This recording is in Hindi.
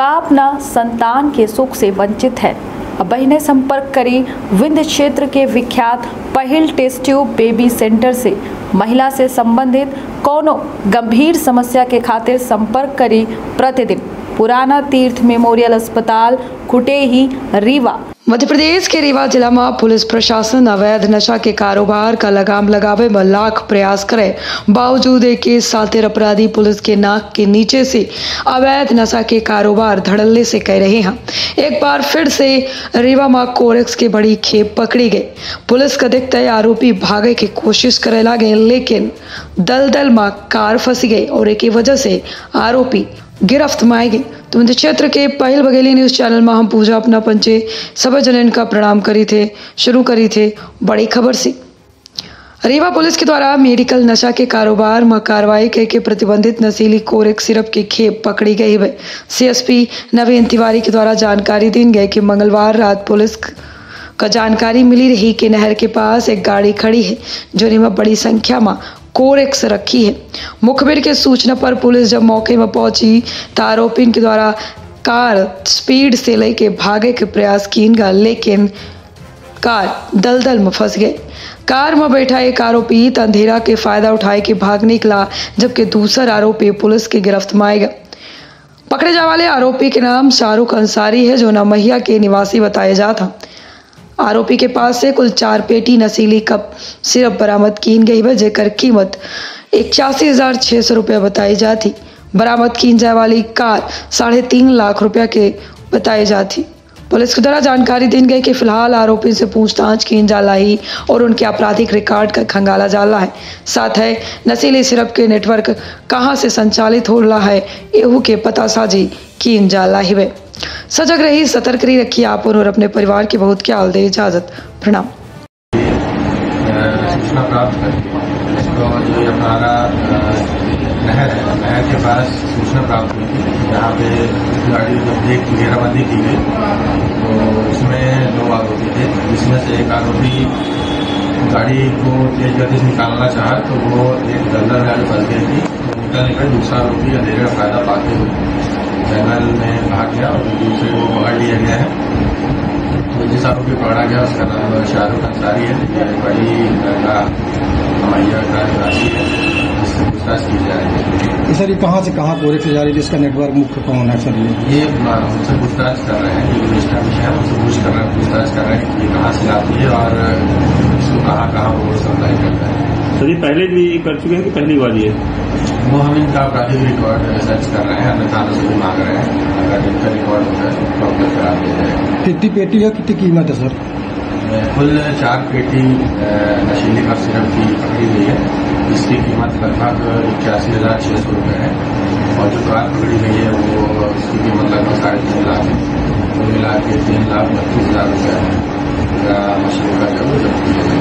का अपना संतान के सुख से वंचित है। बहने संपर्क करी विंध्य क्षेत्र के विख्यात पहल टेस्ट ट्यूब बेबी सेंटर से। महिला से संबंधित कोनो गंभीर समस्या के खातिर संपर्क करी प्रतिदिन। पुराना तीर्थ मेमोरियल अस्पताल, कुटेही, रीवा। मध्य प्रदेश के रीवा जिला में पुलिस प्रशासन अवैध नशा के कारोबार का लगाम लगावे में लाख प्रयास करे, बावजूद एक के सातिर अपराधी पुलिस के नाक के नीचे से अवैध नशा के कारोबार धड़ल्ले से कह रहे हैं। एक बार फिर से रीवा में कोरेक्स की बड़ी खेप पकड़ी गई। पुलिस का देखते आरोपी भागे की कोशिश करे लगे, लेकिन दलदल में कार फंसी गई और एक वजह से आरोपी गिरफ्त में आई गई। तो मध्य क्षेत्र के पहल बघेली न्यूज़ चैनल में हम पूजा अपना पंचे सब जनन का प्रणाम करी थे, शुरू करी थे बड़ी खबर से। रीवा पुलिस के द्वारा मेडिकल नशा के कारोबार में कार्रवाई करके प्रतिबंधित नशीली कोरेक सिरप की खेप पकड़ी गई है। सीएसपी नवीन तिवारी के द्वारा जानकारी दी गई कि मंगलवार रात पुलिस का जानकारी मिली रही कि नहर के पास एक गाड़ी खड़ी है जो में बड़ी संख्या में कोरेक्स रखी है। मुखबिर के सूचना पर पुलिस जब मौके में पहुँची तो आरोपी के द्वारा कार स्पीड से लेके भागे के प्रयास कीनगा लेकिन कार दलदल में फंस गए कार में बैठा एक आरोपी अंधेरा के फ़ायदा उठाए के भाग निकला, जबकि दूसरा आरोपी पुलिस की गिरफ्त में आएगा पकड़े जाने वाले आरोपी के नाम शाहरुख अंसारी है, जो नमहिया के निवासी बताया जाता। आरोपी के पास से कुल चार पेटी नशीली कप सिरप बरामद की गई है जेकर कीमत इक्यासी हज़ार छह सौ रुपया बताई जाती। बरामद की जाए वाली कार साढ़े तीन लाख रुपया के बताई जाती। पुलिस के द्वारा जानकारी दी गई कि फ़िलहाल आरोपी से पूछताछ की जा रही और उनके आपराधिक रिकॉर्ड का खंगाला जा रहा है। साथ है, नशीली सिरप के नेटवर्क कहाँ से संचालित हो रहा है, एहू के पता साजी की जा रही है सजग रही, सतर्क रही रखिए आप और अपने परिवार की बहुत ख्याल दे, इजाज़त, प्रणाम। सूचना प्राप्त नहर के पास सूचना प्राप्त हुई थी, जहाँ पे गाड़ी जब देख घेराबंदी की गई तो उसमें दो आरोपी थे, जिसमें से एक आरोपी गाड़ी को तेज गति से निकालना चाहा तो वो एक दलदल गाड़ी फंस गई थी तो निकलने पर दूसरा आरोपी अंधेरे का फ़ायदा पाते हुए जंगल में भाग गया और दूसरे को पकड़ लिया गया है। तो जिस आरोपी पकड़ा गया, उसका नाम शाहरुख अंसारी है बड़ी लड़का हमारा का है, जिससे पूछताछ की जा रही है। सर ये कहाँ से कहाँ कोरे से जा रही है? जिसका नेटवर्क मुख्य कौन है सर ये? ये उनसे पूछताछ कर रहे हैं इसका है उनसे पूछ कर रहे हैं पूछताछ कर रहे हैं कि ये कहाँ से आती है और इसको कहाँ कहाँ वो सप्लाई करता है। सर ये पहले भी कर चुके हैं कि पहली बार ये? वो हम इनका आपराधिक रिकॉर्ड सर्च कर रहे हैं अन्य थानों से भी मांग रहे हैं। अगर इनका रिकॉर्ड होता है तो उपलब्ध करा दिया जाएगा कितनी पेटी है कितनी कीमत है सर? कुल चार पेटी नशीली का सिरप की पकड़ी गई है। इसकी कीमत लगभग इक्यासी हज़ार छह सौ रुपये है। और जो कार पकड़ी गई है, वो इसकी कीमत लगभग साढ़े तीन लाख है कुल मिला के तीन लाख बत्तीस हज़ार रुपये है। मशीन का जो जब्त किया